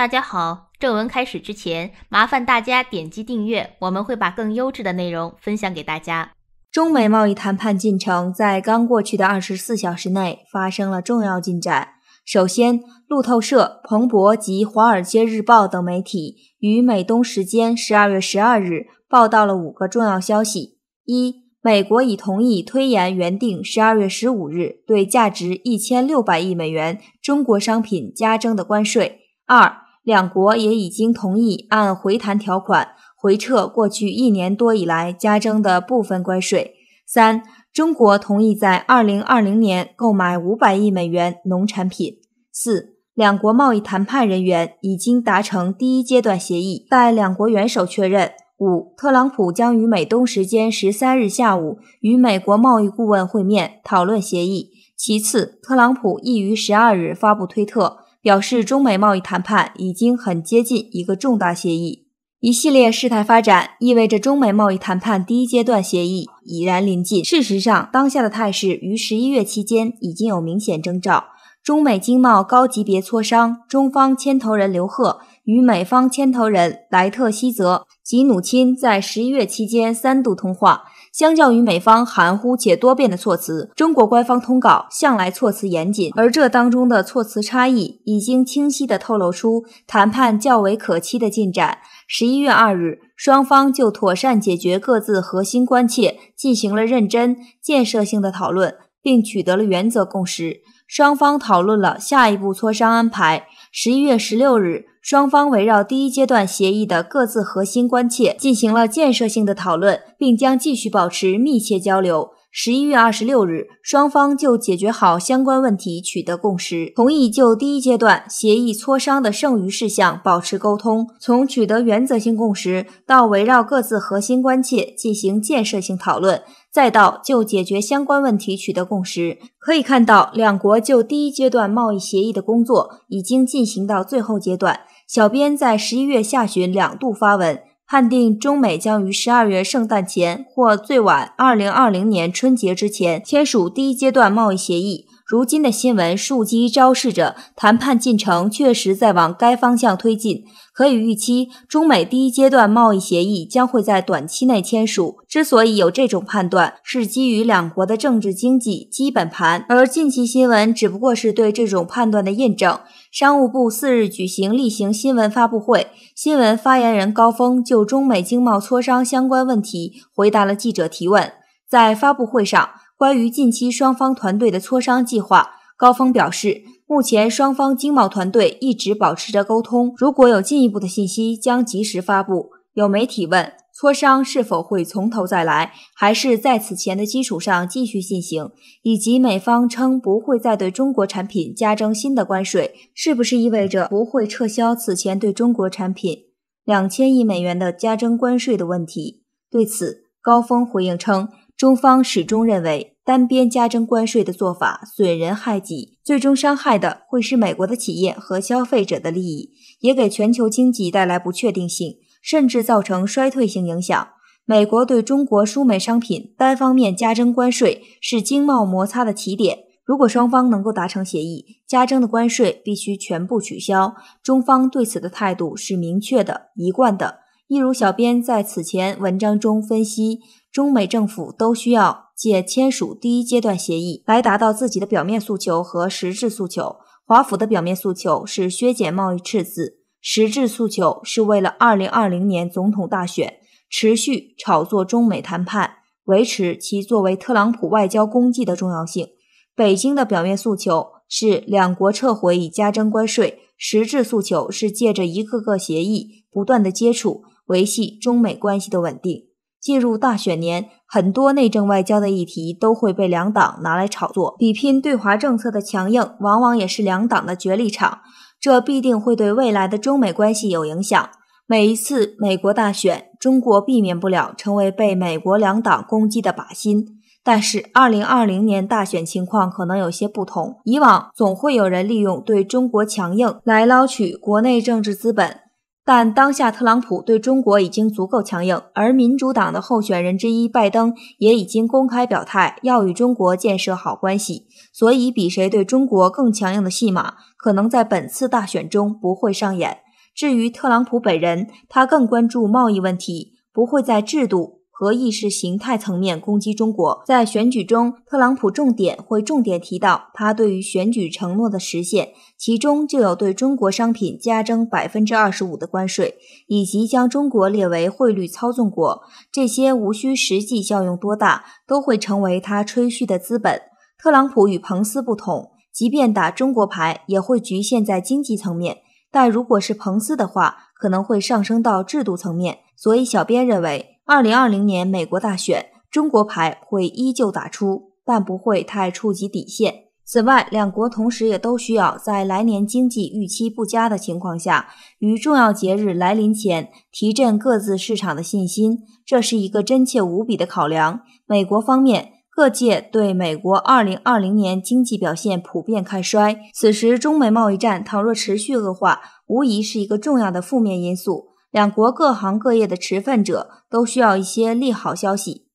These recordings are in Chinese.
大家好，正文开始之前，麻烦大家点击订阅，我们会把更优质的内容分享给大家。中美贸易谈判进程在刚过去的二十四小时内发生了重要进展。首先，路透社、彭博及《华尔街日报》等媒体于美东时间十二月十二日报道了五个重要消息：一、美国已同意推延原定十二月十五日对价值一千六百亿美元中国商品加征的关税；二、两国也已经同意按回弹条款回撤过去一年多以来加征的部分关税。三、中国同意在二零二零年购买五百亿美元农产品。四、两国贸易谈判人员已经达成第一阶段协议，待两国元首确认。五、特朗普将于美东时间十三日下午与美国贸易顾问会面，讨论协议。其次，特朗普亦于十二日发布推特。表示中美贸易谈判已经很接近一个重大协议。一系列事态发展意味着中美贸易谈判第一阶段协议已然临近。事实上，当下的态势于十一月期间已经有明显征兆。中美经贸高级别磋商，中方牵头人刘鹤与美方牵头人莱特希泽及努钦在十一月期间三度通话。相较于美方含糊且多变的措辞，中国官方通稿向来措辞严谨，而这当中的措辞差异已经清晰地透露出谈判较为可期的进展。十一月二日，双方就妥善解决各自核心关切进行了认真、建设性的讨论，并取得了原则共识。双方讨论了下一步磋商安排。十一月十六日。双方围绕第一阶段协议的各自核心关切进行了建设性的讨论，并将继续保持密切交流。十一月二十六日，双方就解决好相关问题取得共识，同意就第一阶段协议磋商的剩余事项保持沟通。从取得原则性共识到围绕各自核心关切进行建设性讨论，再到就解决相关问题取得共识，可以看到，两国就第一阶段贸易协议的工作已经进行到最后阶段。小编在十一月下旬两度发文。判定中美将于十二月圣诞前或最晚二零二零年春节之前签署第一阶段贸易协议。如今的新闻数机昭示着谈判进程确实在往该方向推进，可以预期中美第一阶段贸易协议将会在短期内签署。之所以有这种判断，是基于两国的政治经济基本盘，而近期新闻只不过是对这种判断的印证。商务部四日举行例行新闻发布会，新闻发言人高峰就中美经贸磋商相关问题回答了记者提问。在发布会上。关于近期双方团队的磋商计划，高峰表示，目前双方经贸团队一直保持着沟通，如果有进一步的信息将及时发布。有媒体问，磋商是否会从头再来，还是在此前的基础上继续进行？以及美方称不会再对中国产品加征新的关税，是不是意味着不会撤销此前对中国产品两千亿美元的加征关税的问题？对此，高峰回应称。中方始终认为，单边加征关税的做法损人害己，最终伤害的会是美国的企业和消费者的利益，也给全球经济带来不确定性，甚至造成衰退性影响。美国对中国输美商品单方面加征关税是经贸摩擦的起点。如果双方能够达成协议，加征的关税必须全部取消。中方对此的态度是明确的、一贯的。一如小编在此前文章中分析。中美政府都需要借签署第一阶段协议来达到自己的表面诉求和实质诉求。华府的表面诉求是削减贸易赤字，实质诉求是为了2020年总统大选持续炒作中美谈判，维持其作为特朗普外交功绩的重要性。北京的表面诉求是两国撤回已加征关税，实质诉求是借着一个个协议不断的接触，维系中美关系的稳定。进入大选年，很多内政外交的议题都会被两党拿来炒作，比拼对华政策的强硬，往往也是两党的角力场。这必定会对未来的中美关系有影响。每一次美国大选，中国避免不了成为被美国两党攻击的靶心。但是，二零二零年大选情况可能有些不同。以往总会有人利用对中国强硬来捞取国内政治资本。但当下特朗普对中国已经足够强硬，而民主党的候选人之一拜登也已经公开表态要与中国建设好关系，所以比谁对中国更强硬的戏码，可能在本次大选中不会上演。至于特朗普本人，他更关注贸易问题，不会在制度。和意识形态层面攻击中国。在选举中，特朗普重点会重点提到他对于选举承诺的实现，其中就有对中国商品加征百分之二十五的关税，以及将中国列为汇率操纵国。这些无需实际效用多大，都会成为他吹嘘的资本。特朗普与彭斯不同，即便打中国牌，也会局限在经济层面；但如果是彭斯的话，可能会上升到制度层面。所以，小编认为。二零二零年美国大选，中国牌会依旧打出，但不会太触及底线。此外，两国同时也都需要在来年经济预期不佳的情况下，于重要节日来临前提振各自市场的信心，这是一个真切无比的考量。美国方面，各界对美国二零二零年经济表现普遍看衰。此时，中美贸易战倘若持续恶化，无疑是一个重要的负面因素。两国各行各业的持份者都需要一些利好消息。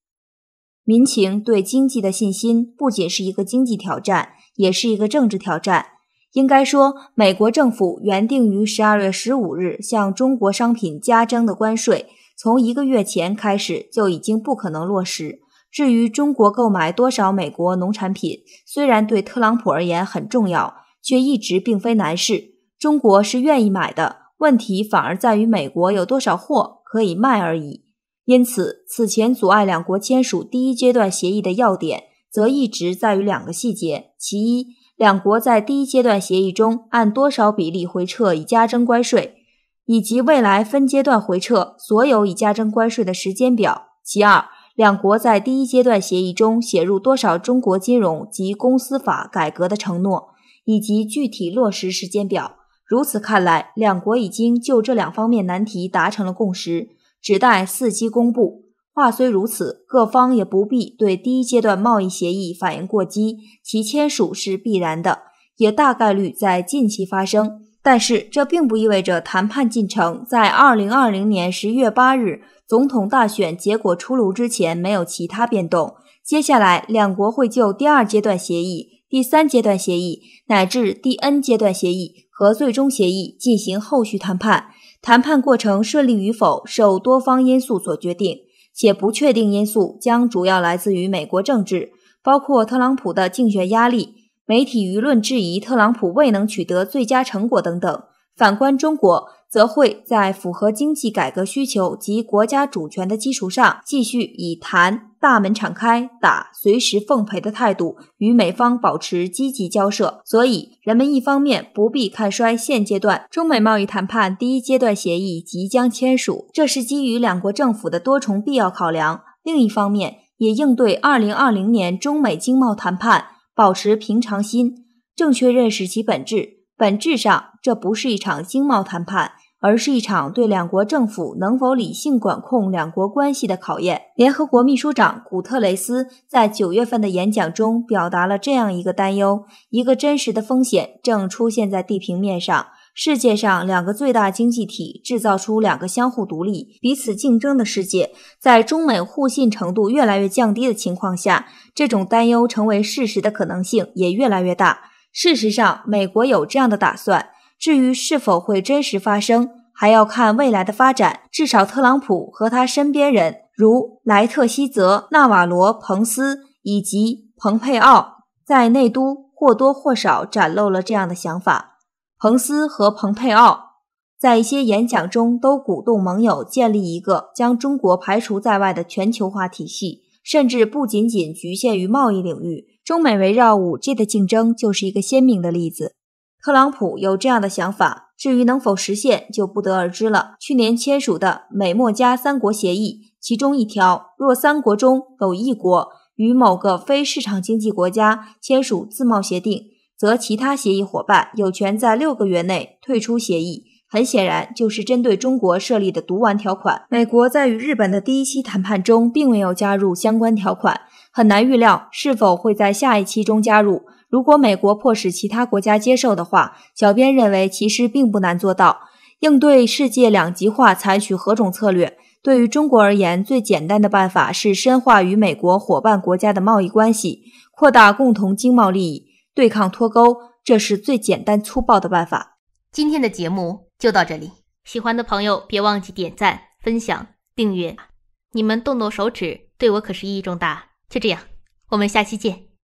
民情对经济的信心不仅是一个经济挑战，也是一个政治挑战。应该说，美国政府原定于十二月十五日向中国商品加征的关税，从一个月前开始就已经不可能落实。至于中国购买多少美国农产品，虽然对特朗普而言很重要，却一直并非难事。中国是愿意买的。问题反而在于美国有多少货可以卖而已。因此，此前阻碍两国签署第一阶段协议的要点，则一直在于两个细节：其一，两国在第一阶段协议中按多少比例回撤已加征关税，以及未来分阶段回撤所有已加征关税的时间表；其二，两国在第一阶段协议中写入多少中国金融及公司法改革的承诺，以及具体落实时间表。如此看来，两国已经就这两方面难题达成了共识，只待伺机公布。话虽如此，各方也不必对第一阶段贸易协议反应过激，其签署是必然的，也大概率在近期发生。但是，这并不意味着谈判进程在二零二零年十一月八日总统大选结果出炉之前没有其他变动。接下来，两国会就第二阶段协议、第三阶段协议乃至第 N 阶段协议。和最终协议进行后续谈判，谈判过程顺利与否受多方因素所决定，且不确定因素将主要来自于美国政治，包括特朗普的竞选压力、媒体舆论质疑特朗普未能取得最佳成果等等。反观中国，则会在符合经济改革需求及国家主权的基础上，继续以谈大门敞开、打随时奉陪的态度与美方保持积极交涉。所以，人们一方面不必看衰现阶段中美贸易谈判第一阶段协议即将签署，这是基于两国政府的多重必要考量；另一方面，也应对二零二零年中美经贸谈判保持平常心，正确认识其本质。本质上，这不是一场经贸谈判，而是一场对两国政府能否理性管控两国关系的考验。联合国秘书长古特雷斯在九月份的演讲中表达了这样一个担忧：一个真实的风险正出现在地平面上。世界上两个最大经济体制造出两个相互独立、彼此竞争的世界，在中美互信程度越来越降低的情况下，这种担忧成为事实的可能性也越来越大。事实上，美国有这样的打算。至于是否会真实发生，还要看未来的发展。至少，特朗普和他身边人，如莱特希泽、纳瓦罗、彭斯以及蓬佩奥，在内都或多或少展露了这样的想法。彭斯和蓬佩奥在一些演讲中都鼓动盟友建立一个将中国排除在外的全球化体系，甚至不仅仅局限于贸易领域。中美围绕 5G 的竞争就是一个鲜明的例子。特朗普有这样的想法，至于能否实现，就不得而知了。去年签署的美墨加三国协议，其中一条，若三国中有一国与某个非市场经济国家签署自贸协定，则其他协议伙伴有权在六个月内退出协议。很显然，就是针对中国设立的毒丸条款。美国在与日本的第一期谈判中，并没有加入相关条款。很难预料是否会在下一期中加入。如果美国迫使其他国家接受的话，小编认为其实并不难做到。应对世界两极化，采取何种策略？对于中国而言，最简单的办法是深化与美国伙伴国家的贸易关系，扩大共同经贸利益，对抗脱钩，这是最简单粗暴的办法。今天的节目就到这里。喜欢的朋友别忘记点赞、分享、订阅，你们动动手指，对我可是意义重大。就这样，我们下期见。